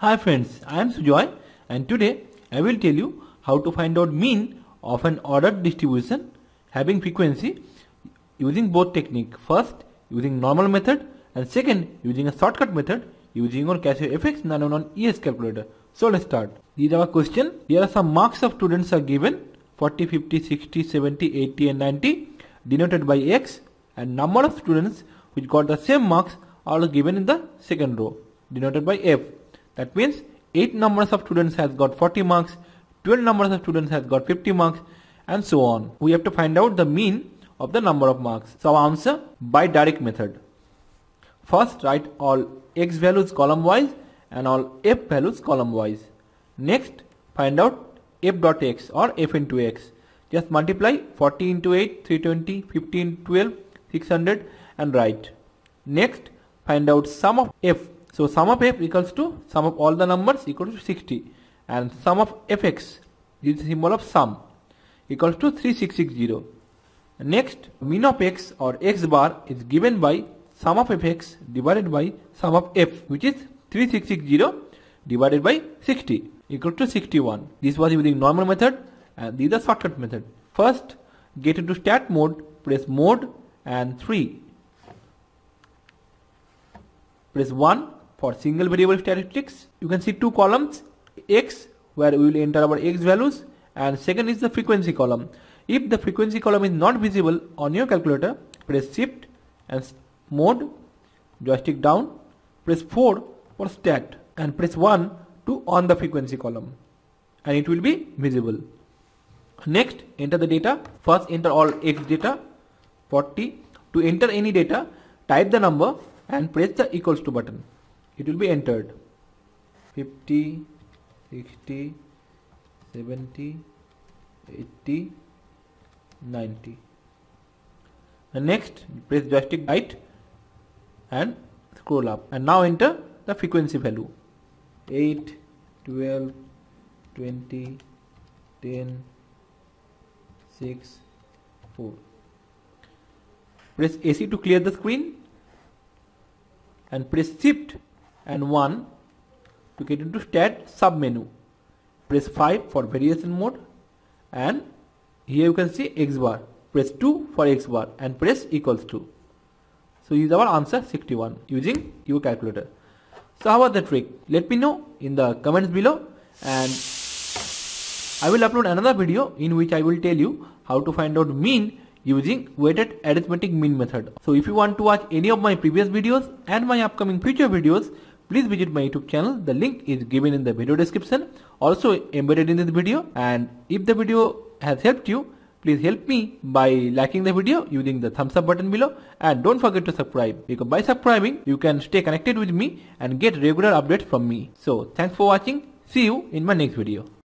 Hi friends, I am Sujoy and today I will tell you how to find out mean of an ordered distribution having frequency using both technique. First using normal method and second using a shortcut method using your Casio FX 991 ES calculator. So let's start. These are our question. Here are some marks of students are given 40, 50, 60, 70, 80 and 90 denoted by X and number of students which got the same marks are given in the second row denoted by F. That means 8 numbers of students has got 40 marks, 12 numbers of students has got 50 marks and so on. We have to find out the mean of the number of marks. So our answer by direct method. First write all x values column wise and all f values column wise. Next find out f dot x or f into x. Just multiply 40 into 8, 320, 15, 12, 600 and write. Next find out sum of f. So sum of f equals to sum of all the numbers equal to 60 and sum of fx is the symbol of sum equals to 3660. Next mean of x or x bar is given by sum of fx divided by sum of f which is 3660 divided by 60 equal to 61. This was using normal method and these are shortcut method. First get into stat mode press mode and 3 press 1 for single variable statistics. You can see two columns x where we will enter our x values and second is the frequency column. If the frequency column is not visible on your calculator, press shift and mode, joystick down, press 4 for stat and press 1 to on the frequency column and it will be visible. Next enter the data. First enter all x data 40. To enter any data type the number and press the equals to button. It will be entered 50, 60, 70, 80, 90. And next press joystick right and scroll up and now enter the frequency value 8, 12, 20, 10, 6, 4. Press AC to clear the screen and press shift and 1 to get into stat sub menu. Press 5 for variation mode and here you can see x bar. Press 2 for x bar and press equals to. So use our answer 61 using your calculator. So how about the trick? Let me know in the comments below and I will upload another video in which I will tell you how to find out mean using weighted arithmetic mean method. So if you want to watch any of my previous videos and my upcoming future videos, please visit my YouTube channel. The link is given in the video description, also embedded in this video. And if the video has helped you, please help me by liking the video using the thumbs up button below and don't forget to subscribe because by subscribing you can stay connected with me and get regular updates from me. So thanks for watching. See you in my next video.